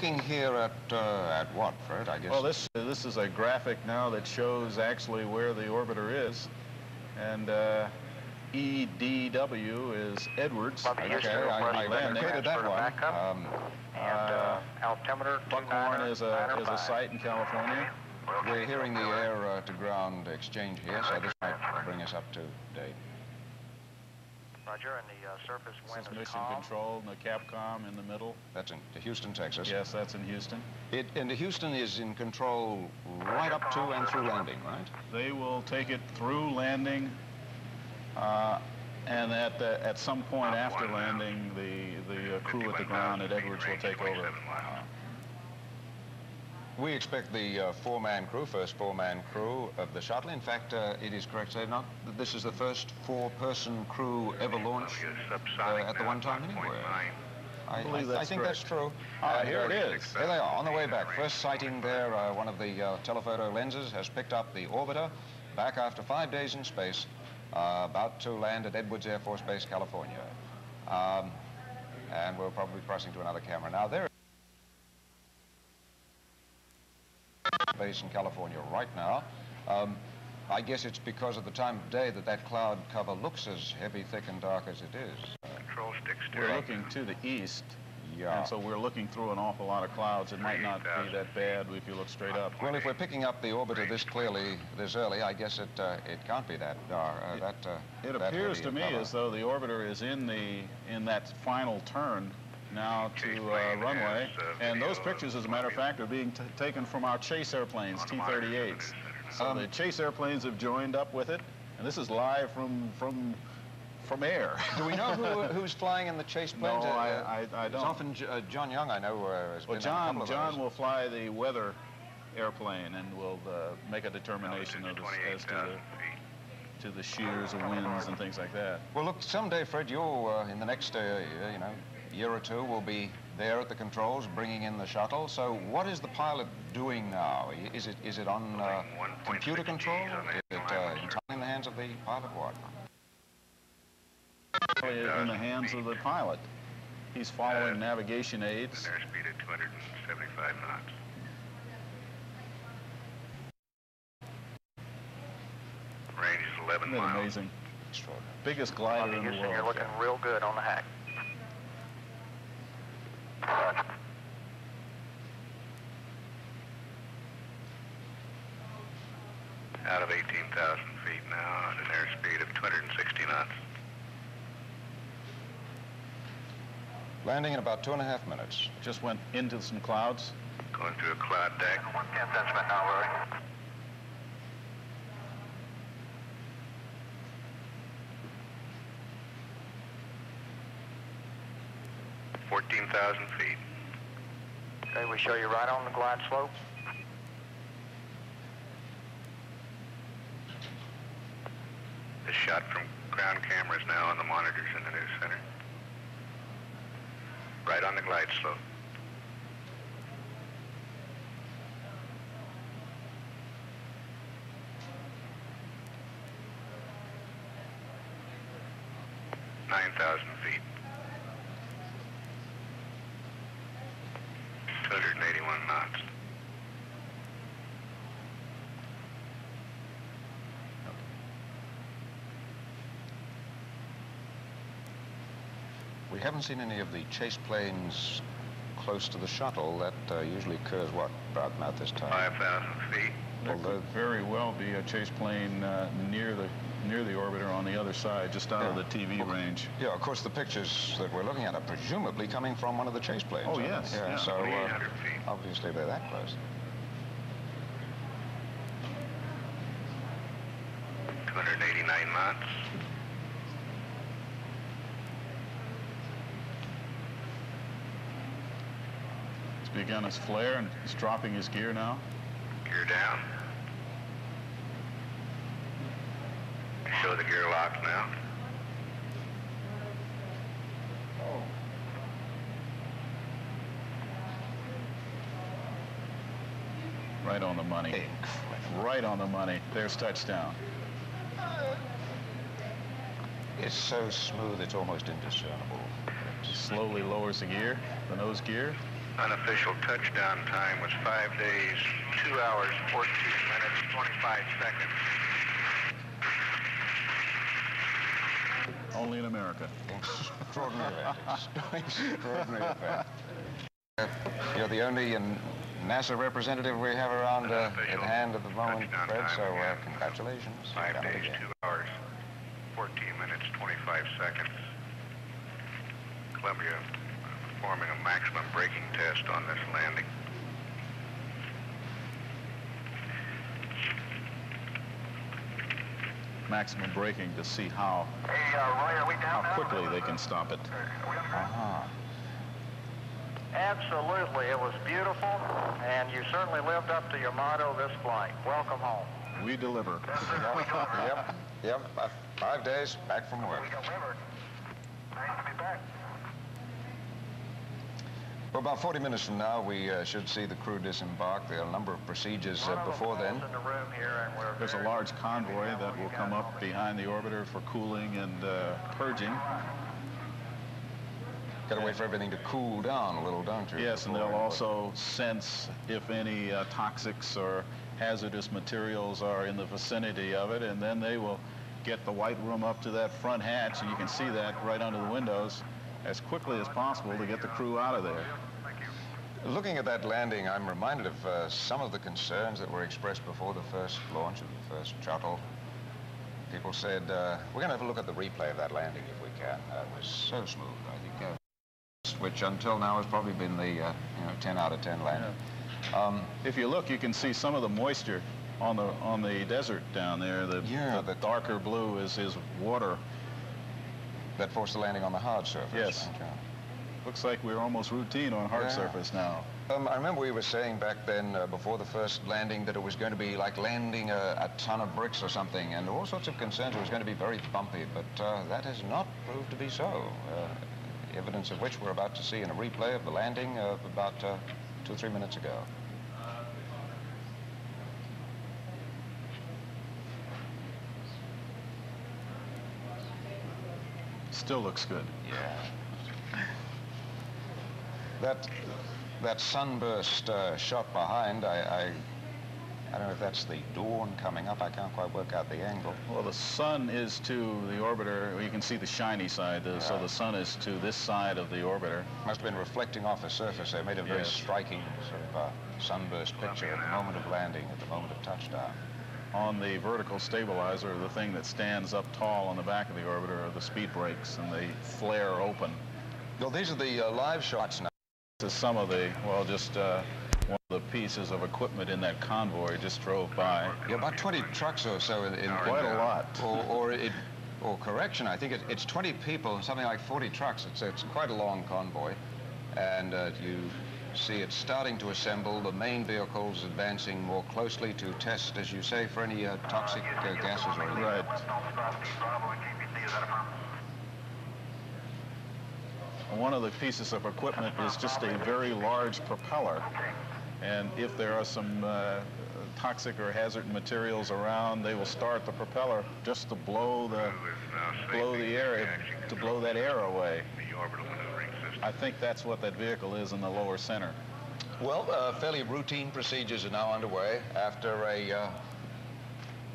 Looking here at uh, at what, Fred? I guess. Well, this this is a graphic now that shows actually where the orbiter is, and uh, EDW is Edwards. Bobby Okay, Houston, I, I request located that transfer one. backup. Um, And uh, altimeter Buckhorn is a is a site in California. we're hearing the air-to-ground exchange here, so this might bring us up to date. Roger, and the uh, surface This wind is is mission calm. control, and the Capcom in the middle. That's in Houston, Texas. Yes, that's in Houston. It, and the Houston is in control right up to and through landing, right? They will take it through landing, uh, and at the, at some point after landing, the the uh, crew at the ground at Edwards will take over. Uh, We expect the uh, four-man crew, first four-man crew of the shuttle. In fact, uh, it is correct to say not that this is the first four-person crew ever launched uh, at the one time anywhere. I, I, I think that's true. Ah, here it uh. There they are, on the way back. First sighting there, uh, one of the uh, telephoto lenses has picked up the orbiter back after five days in space, uh, about to land at Edwards Air Force Base, California. Um, and we're probably crossing to another camera. Now, there base in California right now. Um, I guess it's because of the time of day that that cloud cover looks as heavy, thick, and dark as it is. Control stick We're looking to the east, Yeah. and so we're looking through an awful lot of clouds. It might not be that bad if you look straight up. Well, if we're picking up the orbiter this clearly, this early, I guess it uh, it can't be that dark. Uh, that uh, It that appears heavy to me cover. as though the orbiter is in the in that final turn now to uh, runway, and those pictures, as a matter of fact, are being t taken from our chase airplanes, T-38s. So Um, the chase airplanes have joined up with it, and this is live from from from air. Do we know who, who's flying in the chase No, planes? Uh, I, I, I It's don't. often J- uh, John Young, I know, uh, has well, been in a John couple of John will fly the weather airplane and will uh, make a determination of as to the, to the shears and winds and things like that. Well, look, someday, Fred, you'll, uh, in the next, uh, you know, year or two, will be there at the controls, bringing in the shuttle. So what is the pilot doing now? Is it is it on uh, computer control? Gs Is it uh, entirely in the hands of the pilot? What? in the hands of the pilot. He's following navigation aids. An airspeed at 275 knots. Range is 11 miles. amazing? Extraordinary. Biggest Bobby glider in the Houston, you're looking real good on the hack. Out of 18,000 feet now at an airspeed of 260 knots. Landing in about two and a half minutes. Just went into some clouds. Going through a cloud deck. 110 cents now, Larry. 14,000 feet. Okay, we show you right on the glide slope. The shot from ground cameras now on the monitors in the news center. Right on the glide slope. Nine thousand We haven't seen any of the chase planes close to the shuttle. That uh, usually occurs, what, about about this time? Five thousand feet. There Although- could very well be a chase plane uh, near the near the orbiter on the other side, just out of the TV range. Yeah, of course, the pictures that we're looking at are presumably coming from one of the chase planes. Oh, yes, Yeah, yeah. so uh, feet. obviously they're that close. Two hundred and eighty-nine knots. Begun his flare and he's dropping his gear now. Gear down. Show the gear locks now. Right on the money. Right on the money. There's touchdown. It's so smooth, it's almost indiscernible. Slowly lowers the gear, the nose gear. Unofficial touchdown time was 5 days, 2 hours, 14 minutes, 25 seconds. Only in America. Extraordinary event. Extraordinary event. Uh, You're the only NASA representative we have around uh, at hand at the moment, Fred, so uh, congratulations. 5 days, again. 2 hours, 14 minutes, 25 seconds. Columbia performing a maximum braking test on this landing. Maximum braking to see how, Hey, uh, Roy, are we down how quickly they can stop it. Uh-huh. Absolutely. It was beautiful, and you certainly lived up to your motto this flight. Welcome home. We deliver. Yep, yep. Five days, back from work. We delivered. Nice to be back. Well, about 40 minutes from now, we uh, should see the crew disembark. There are a number of procedures uh, before then. In the room here, and we're There's a large convoy that will come up behind the orbiter for cooling and uh, purging. Got to wait for everything to cool down a little, don't you? Yes, and before they'll also sense if any uh, toxics or hazardous materials are in the vicinity of it, and then they will get the white room up to that front hatch, and you can see that right under the windows, as quickly as possible to get the crew out of there. Looking at that landing, I'm reminded of uh, some of the concerns that were expressed before the first launch of the first shuttle. People said, uh, we're going to have a look at the replay of that landing if we can. Uh, it was so smooth, I think. Uh, which until now has probably been the uh, you know 10 out of 10 landing. Um, If you look, you can see some of the moisture on the on the desert down there. The, Yeah, the the- darker blue is is water. That forced the landing on the hard surface. Yes. don't? Looks like we're almost routine on hard Yeah. surface now. Um, I remember we were saying back then, uh, before the first landing, that it was going to be like landing a, a ton of bricks or something, and all sorts of concerns. It was going to be very bumpy, but uh, that has not proved to be so. Uh, evidence of which we're about to see in a replay of the landing of about uh, two or three minutes ago. Still looks good. Yeah. That that sunburst uh, shot behind, I, I I don't know if that's the dawn coming up. I can't quite work out the angle. Well, the sun is to the orbiter. You can see the shiny side, uh, so the sun is to this side of the orbiter. Must have been reflecting off the surface. They made a very Yes. striking sort of uh, sunburst picture at the moment of landing, at the moment of touchdown. On the vertical stabilizer, the thing that stands up tall on the back of the orbiter are the speed brakes, and they flare open. Well, these are the uh, live shots now. This is some of the, well, just uh, one of the pieces of equipment in that convoy just drove by. Yeah, about 20 trucks or so in, in Quite a lot. Or, or it, or correction, I think it, it's 20 people, something like 40 trucks. It's, it's quite a long convoy, and uh, you see it starting to assemble. The main vehicles advancing more closely to test, as you say, for any uh, toxic uh, gases or anything. Right. One of the pieces of equipment is just a very large propeller. And if there are some uh, toxic or hazard materials around, they will start the propeller just to blow the, blow the air, to blow that air away. I think that's what that vehicle is in the lower center. Well, uh, fairly routine procedures are now underway after a, uh,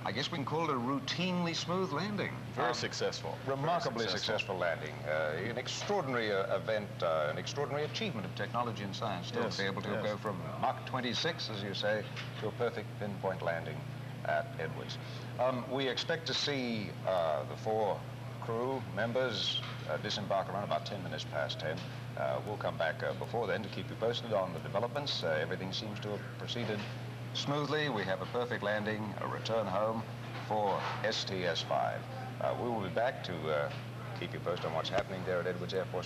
I guess we can call it a routinely smooth landing. Very Um, sesuccessful. Very Remarkably successful, landing. Uh, an extraordinary uh, event, uh, an extraordinary achievement of technology and science. Still Yes, to be able to yes. go from Mach 26, as you say, to a perfect pinpoint landing at Edwards. Um, we expect to see uh, the four crew members uh, disembark around about 10 minutes past 10. Uh, we'll come back uh, before then to keep you posted on the developments. Uh, everything seems to have proceeded smoothly. We have a perfect landing, a return home for STS-5. Uh, we will be back to uh, keep you posted on what's happening there at Edwards Air Force